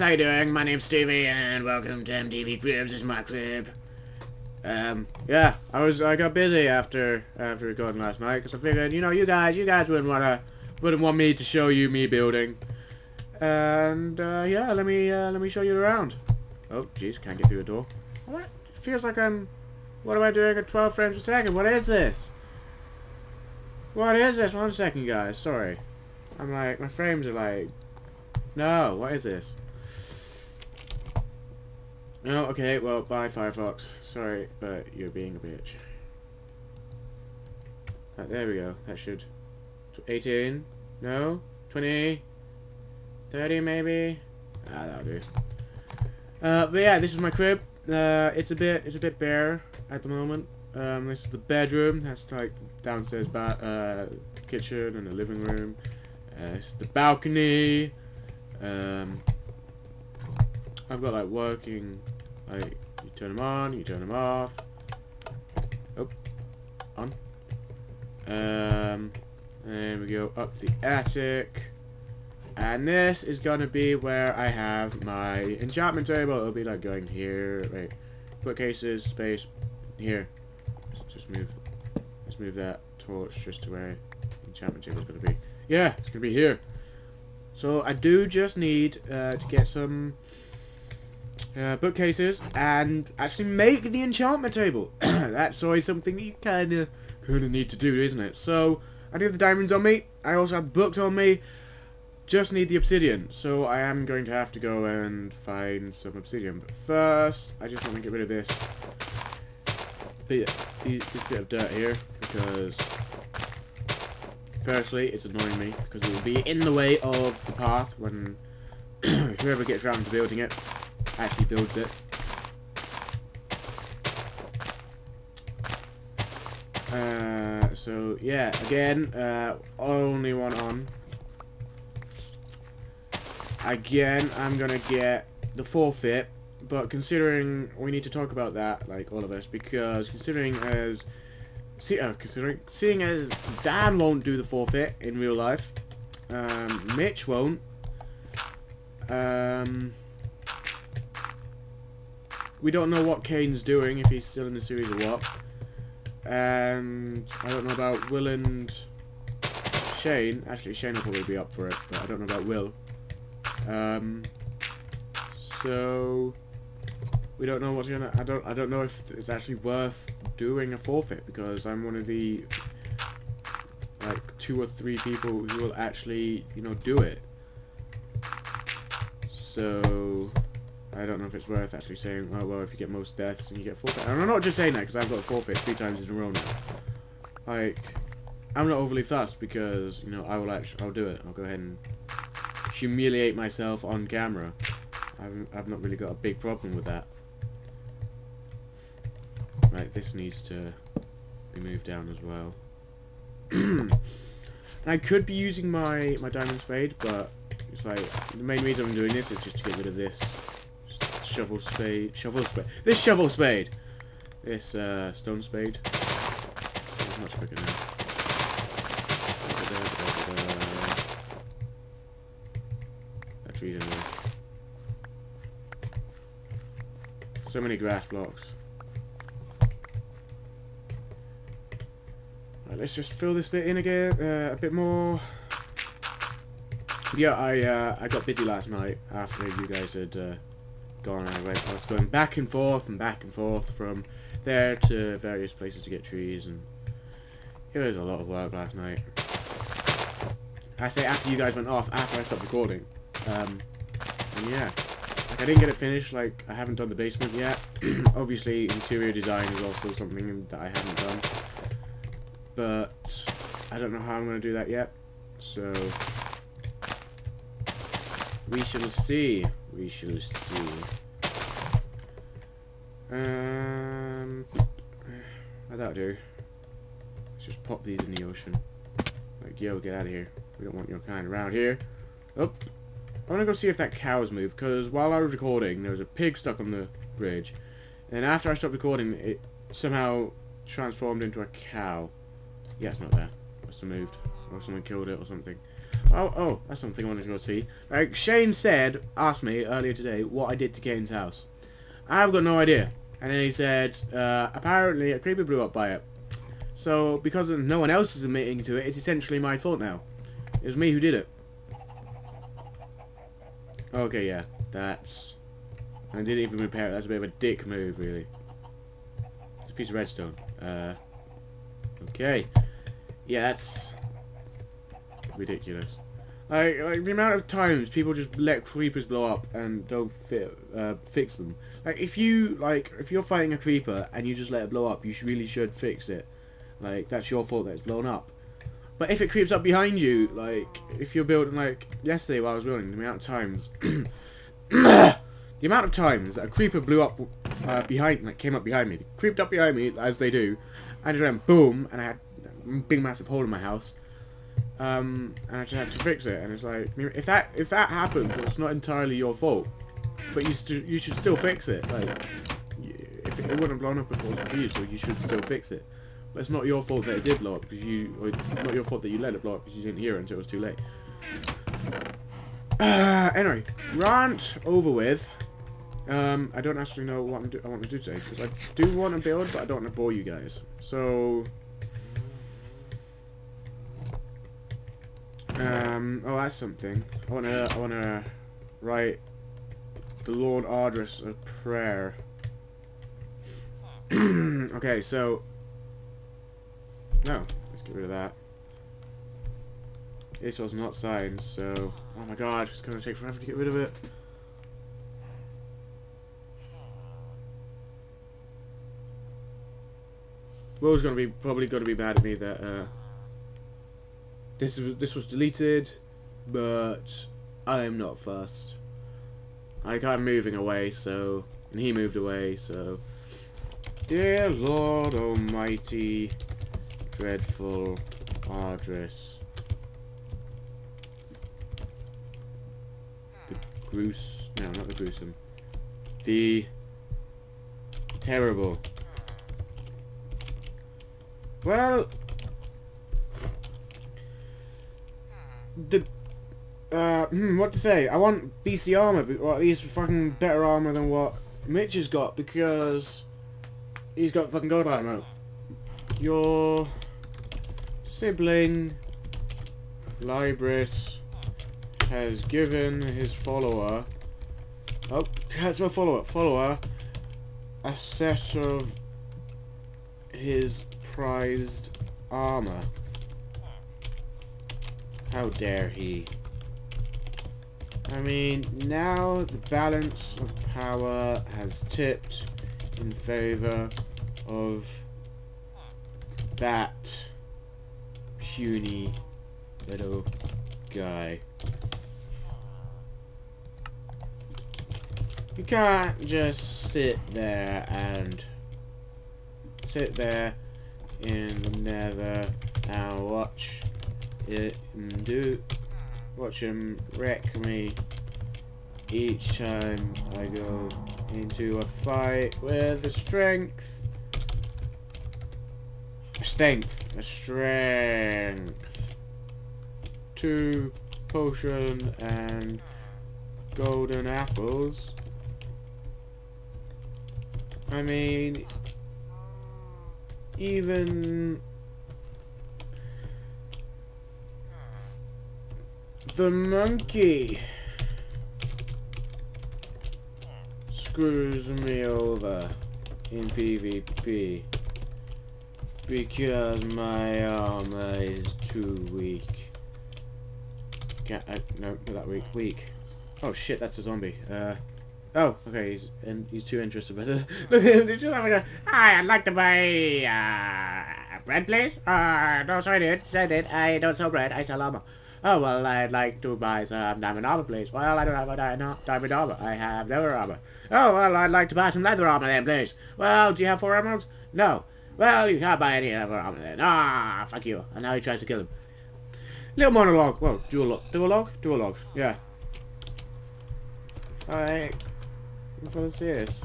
how you doing? My name's Stevey, and welcome to MTV Cribs. Is my crib. Um, yeah, I was I got busy after after recording last night because I figured, you know, you guys, you guys wouldn't wanna wouldn't want me to show you me building. And uh, yeah, let me uh, let me show you around. Oh, jeez, can't get through the door. What? It feels like I'm. What am I doing at 12 frames per second? What is this? What is this? One second, guys. Sorry. I'm like, my frames are like... No, what is this? No, okay, well, bye Firefox. Sorry, but you're being a bitch. Right, there we go. That should... 18? No? 20? 30 maybe? Ah, that'll do. Uh, but yeah, this is my crib. Uh, it's a bit, it's a bit bare at the moment. Um, this is the bedroom. That's like downstairs ba uh, kitchen and the living room. Uh, this is the balcony. Um, I've got like working, like you turn them on, you turn them off. Oh, on. Um, and we go up the attic. And this is gonna be where I have my enchantment table. It'll be like going here, right? Bookcases, space, here. Let's just move, let's move that torch just to where enchantment table is gonna be. Yeah, it's gonna be here. So I do just need uh, to get some uh, bookcases and actually make the enchantment table. That's always something you kind of kind of need to do, isn't it? So I do have the diamonds on me. I also have books on me. Just need the obsidian, so I am going to have to go and find some obsidian. But first, I just want to get rid of this this bit of dirt here, because firstly, it's annoying me, because it will be in the way of the path when whoever gets around to building it actually builds it. Uh, so, yeah, again, uh, only one on. Again, I'm gonna get the forfeit, but considering we need to talk about that, like all of us, because considering as see, uh, considering seeing as Dan won't do the forfeit in real life, um, Mitch won't. Um, we don't know what Kane's doing if he's still in the series or what. And I don't know about Will and Shane. Actually, Shane will probably be up for it, but I don't know about Will. Um, so we don't know what's gonna. I don't. I don't know if it's actually worth doing a forfeit because I'm one of the like two or three people who will actually, you know, do it. So I don't know if it's worth actually saying, oh well, if you get most deaths, and you get forfeit. And I'm not just saying that because I've got forfeit three times in a row now. Like, I'm not overly fussed because you know I will actually, I'll do it. I'll go ahead and humiliate myself on camera. I've, I've not really got a big problem with that. Right, this needs to be moved down as well. I could be using my, my diamond spade, but it's like, the main reason I'm doing this is just to get rid of this shovel spade, shovel spade, this shovel spade! This uh, stone spade. It's much quicker now. That tree's in there. So many grass blocks. Right, let's just fill this bit in again, uh, a bit more. Yeah, I uh, I got busy last night after you guys had uh, gone. Went, I was going back and forth and back and forth from there to various places to get trees, and it was a lot of work last night. I say after you guys went off, after I stopped recording. Um, and yeah, like I didn't get it finished. Like I haven't done the basement yet. Obviously, interior design is also something that I haven't done but I don't know how I'm going to do that yet. So we shall see. We shall see. Um, that'll do. Let's just pop these in the ocean. Like, yo, get out of here. We don't want your kind around here. Oh, I want to go see if that cow's moved, because while I was recording, there was a pig stuck on the bridge. And after I stopped recording, it somehow transformed into a cow. Yeah, it's not there. Must have moved. Or someone killed it or something. Oh, oh, that's something I wanted to go see. Like, Shane said, asked me earlier today what I did to Kane's house. I've got no idea. And then he said, uh, apparently a creeper blew up by it. So, because no one else is admitting to it, it's essentially my fault now. It was me who did it. Okay, yeah, that's... I didn't even repair it. That's a bit of a dick move, really. It's a piece of redstone. Uh, okay. Yeah, that's ridiculous. Like, like the amount of times people just let creepers blow up and don't uh, fix them. Like if you like if you're fighting a creeper and you just let it blow up, you really should fix it. Like that's your fault that it's blown up. But if it creeps up behind you, like if you're building like yesterday while I was building, the amount of times, the amount of times that a creeper blew up uh, behind, like came up behind me, creeped up behind me as they do, and it went boom, and I had a big massive hole in my house. Um, and I just had to fix it, and it's like if that if that happens, it's not entirely your fault, but you you should still fix it. Like if it, it wouldn't have blown up if it for you, so you should still fix it. But it's not your fault that it did blow up because you, or not your fault that you let it blow up because you didn't hear it until it was too late. Uh, anyway, rant over with. Um, I don't actually know what I want to do today because I do want to build, but I don't want to bore you guys. So Um, oh, that's something. I wanna, I wanna write the Lord Ardris a prayer. okay, so no, let's get rid of that. This was not signed, so oh my god, it's gonna take forever to get rid of it. Will's gonna be probably gonna be mad at me that uh this was this was deleted, but I am not fussed. Like I'm moving away, so and he moved away, so dear Lord Almighty, dreadful Ardris, the grues no, not the gruesome, the terrible. Well, the uh, hmm, what to say? I want BC armor, or at least fucking better armor than what Mitch has got because he's got fucking gold armor. Your sibling, Libris, has given his follower. Oh, that's my follower. Follower a set of his prized armor. How dare he? I mean, now the balance of power has tipped in favor of that puny little guy. You can't just sit there and sit there in the nether and watch it do watch him wreck me. Each time I go into a fight with a strength a strength a strength two potion and golden apples. I mean even the monkey screws me over in PvP because my armor is too weak. Can't, uh, no, not that weak. Weak. Oh shit, that's a zombie. Uh, oh, okay, he's and he's too interested. But look at him, just having a. Hi, I'd like to buy uh, bread, please. Uh, no, sorry, dude. Said it. I don't sell bread. I sell armor. Oh, well, I'd like to buy some diamond armor, please. Well, I don't have a diamond armor. I have leather armor. Oh, well, I'd like to buy some leather armor then, please. Well, do you have four emeralds? No. Well, you can't buy any leather armor then. Ah, fuck you. And now he tries to kill him. Little monologue. Well, do a log. Do a log? Do a log. Yeah. Alright. What's this?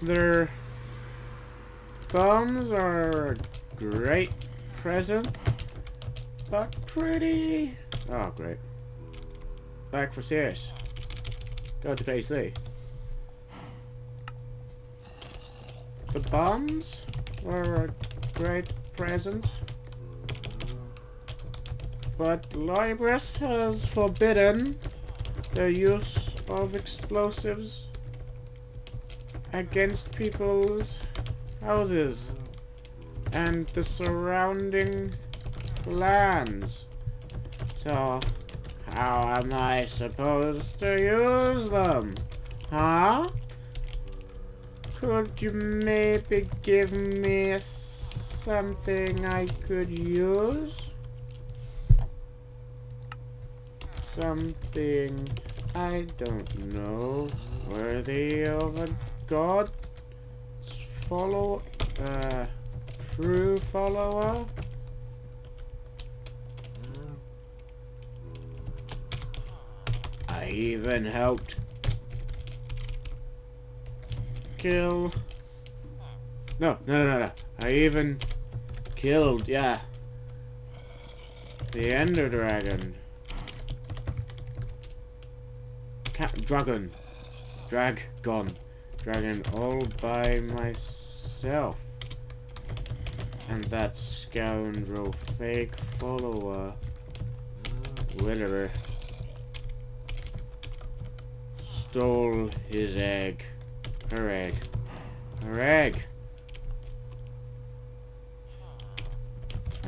Their thumbs are a great present. But pretty... Oh, great. Back for serious. Go to PC. The bombs were a great present. But Libris has forbidden the use of explosives against people's houses and the surrounding lands. So, how am I supposed to use them? Huh? Could you maybe give me something I could use? Something I don't know worthy of a god? follow uh true follower? I even helped kill... No, no, no, no. I even killed, yeah. The Ender Dragon. Cat Dragon. Drag gone. Dragon all by myself. And that scoundrel fake follower. Whatever. Stole his egg. Her egg. Her egg!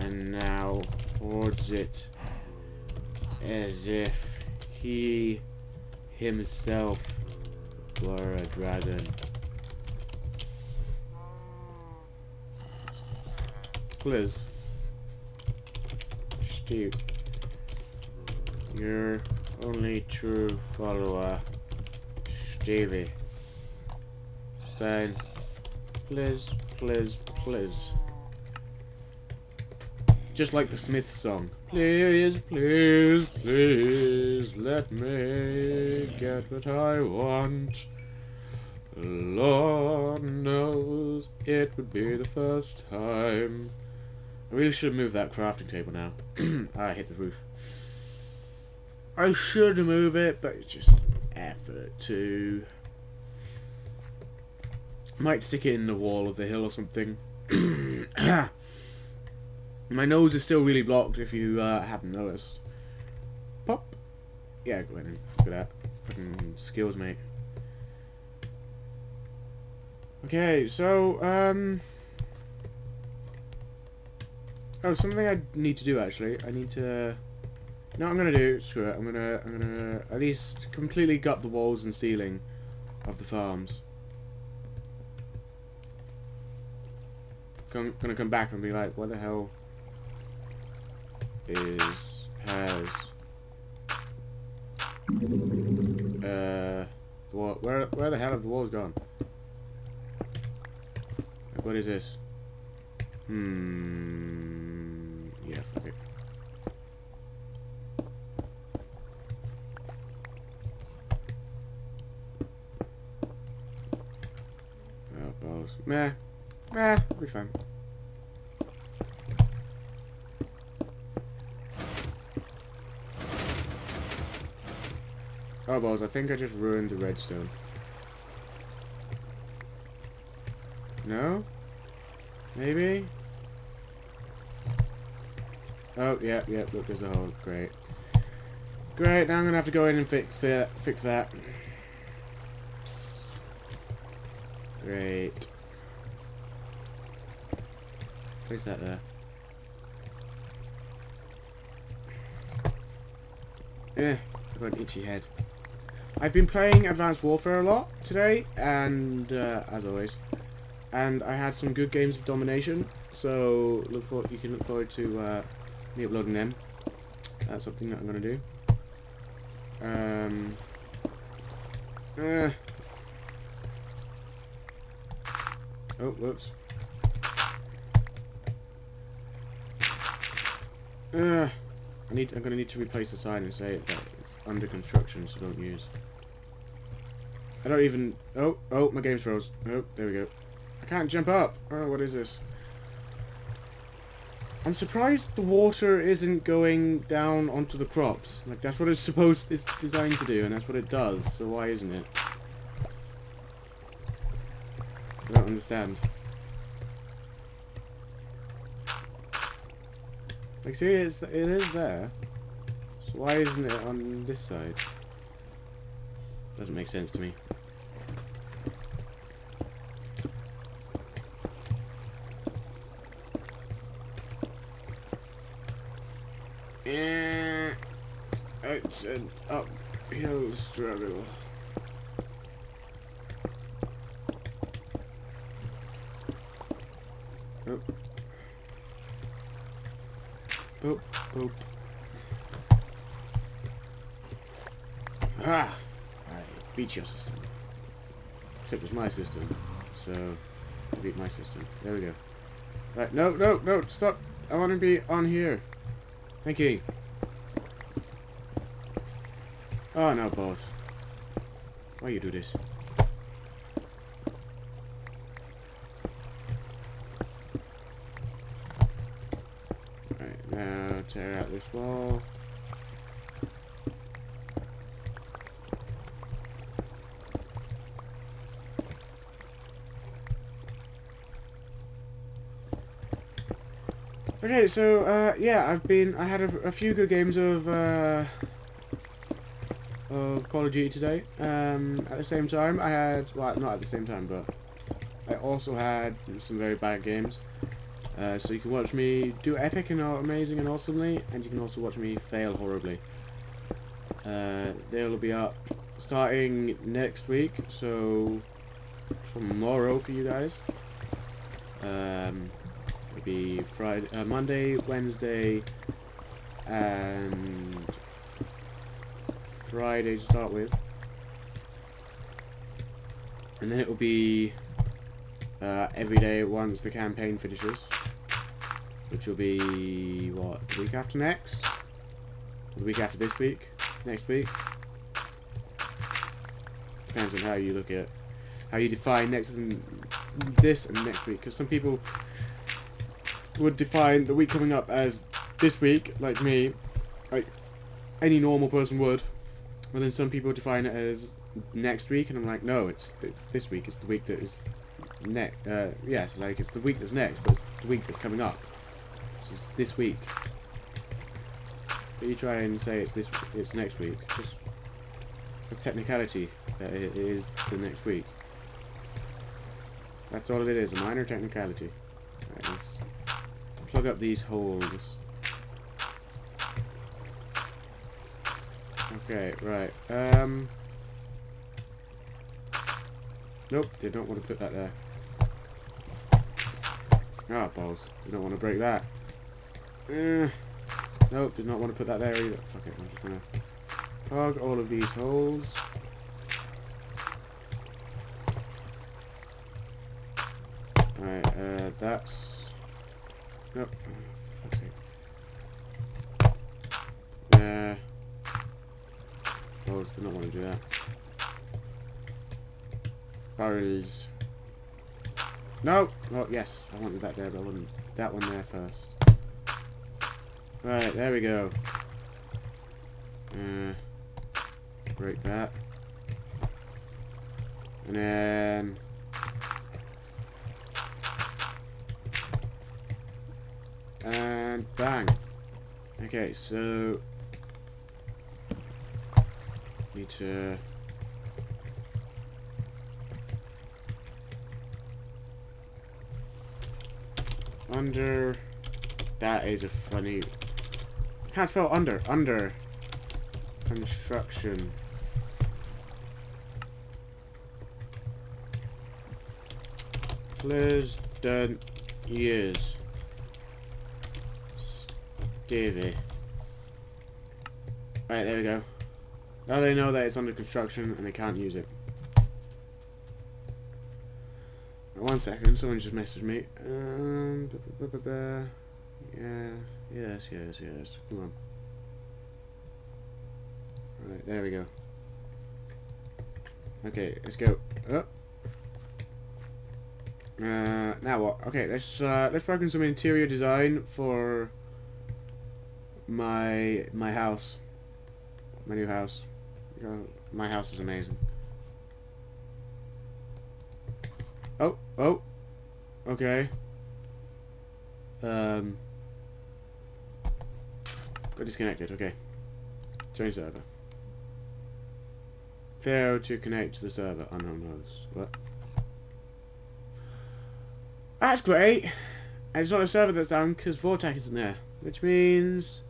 And now hoards it as if he himself were a dragon. Please. Steve. Your only true follower, Stevey. Stein. Please, please, please. Just like the Smith song. Please, please, please, let me get what I want. Lord knows it would be the first time. I really should move that crafting table now. Ah, I hit the roof. I should move it, but it's just effort to... Might stick it in the wall of the hill or something. My nose is still really blocked if you uh, haven't noticed. Pop. Yeah, go ahead and look at that. Fucking skills, mate. Okay, so, um... Oh, something I need to do, actually. I need to... No, I'm gonna do, screw it. I'm gonna, I'm gonna at least completely gut the walls and ceiling of the farms. Gonna come back and be like, what the hell is, has, uh, what, where, where the hell have the walls gone? What is this? Hmm, yeah, fuck it. Oh, balls. Meh. Meh, we'll be fine. Oh, balls, I think I just ruined the redstone. No? Maybe? Oh, yeah, yeah, look, there's a hole. Great. Great, now I'm gonna have to go in and fix it. Fix that. Great. Place that there. Eh, I've got an itchy head. I've been playing Advanced Warfare a lot today, and uh, as always, and I had some good games of domination. So look for you can look forward to uh, me uploading them. That's something that I'm gonna do. Um. Uh, oh, whoops. Uh, I need. I'm gonna need to replace the sign and say that it's under construction, so don't use. I don't even... Oh, oh, my game's froze. Oh, there we go. I can't jump up. Oh, what is this? I'm surprised the water isn't going down onto the crops. Like, that's what it's supposed, it's designed to do, and that's what it does, so why isn't it? I don't understand. Like, see, it's, it is there. So why isn't it on this side? Doesn't make sense to me. Yeah, it's an uphill struggle. Oh. Ah! Beat your system. Except it's my system. So, beat my system. There we go. Right, no, no, no, stop! I want to be on here. Thank you. Oh no, boss. Why you do this? Tear out this wall. Okay, so, uh, yeah, I've been, I had a, a few good games of, uh, of Call of Duty today. Um, at the same time, I had, well, not at the same time, but I also had some very bad games. Uh, so you can watch me do epic and amazing and awesomely, and you can also watch me fail horribly. Uh, they'll be up starting next week, so tomorrow for you guys. Um, it'll be Friday, uh, Monday, Wednesday, and Friday to start with. And then it will be uh, every day once the campaign finishes. Which will be, what, the week after next? The week after this week? Next week? Depends on how you look at how you define next and this and next week. Because some people would define the week coming up as this week, like me, like any normal person would. But then some people define it as next week, and I'm like, no, it's it's this week. It's the week that is next. Uh, yes, like it's the week that's next, but the week that's coming up. It's this week. But you try and say it's this, it's next week. Just for technicality, that it is the next week. That's all it is, a minor technicality. Right, let's plug up these holes. Okay, right. Um. Nope, did not want to put that there. Ah, balls. You don't want to break that. Uh, nope, did not want to put that there either. Fuck it, I'm just gonna plug all of these holes. Right, uh, that's... Nope. Oh. There. Balls did not want to do that. Barrels. No! Well, yes, I wanted that there, but I wanted that one there first. Right, there we go. Uh, break that. And then... And bang. Okay, so... Need to... Under... That is a funny... Can't spell under. Under. Construction. Pleasant years. Stevey. Right, there we go. Now they know that it's under construction and they can't use it. One second, someone just messaged me. Um, yeah, yes, yes, yes. Come on. Right, there we go. Okay, let's go. Up. Uh, now what? Okay, let's uh, let's work on some interior design for my my house, my new house. My house is amazing. Oh, oh, okay. Um, got disconnected. Okay, change server. Fail to connect to the server. Unknown host. What? That's great. And it's not a server that's down because Vortex isn't there, which means,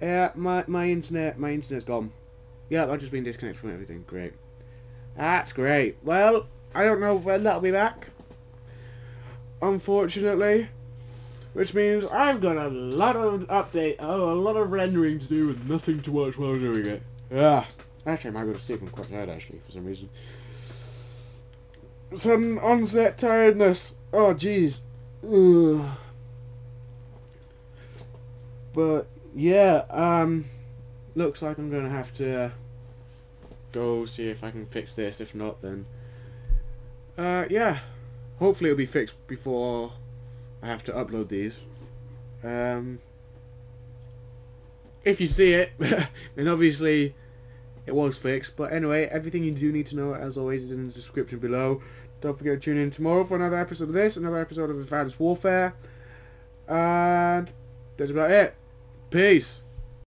yeah, my my internet my internet's gone. Yeah, I've just been disconnected from everything. Great. That's great. Well, I don't know when that'll be back. Unfortunately. Which means I've got a lot of update, oh, a lot of rendering to do with nothing to watch while doing it. Yeah. Actually, I might go to sleep. I'm quite tired, actually, for some reason. Sudden onset tiredness. Oh, jeez. But, yeah, um, looks like I'm going to have to go see if I can fix this. If not, then, uh, yeah. Hopefully it'll be fixed before I have to upload these. Um, if you see it, then obviously it was fixed. But anyway, everything you do need to know, as always, is in the description below. Don't forget to tune in tomorrow for another episode of this, another episode of Advanced Warfare. And that's about it. Peace.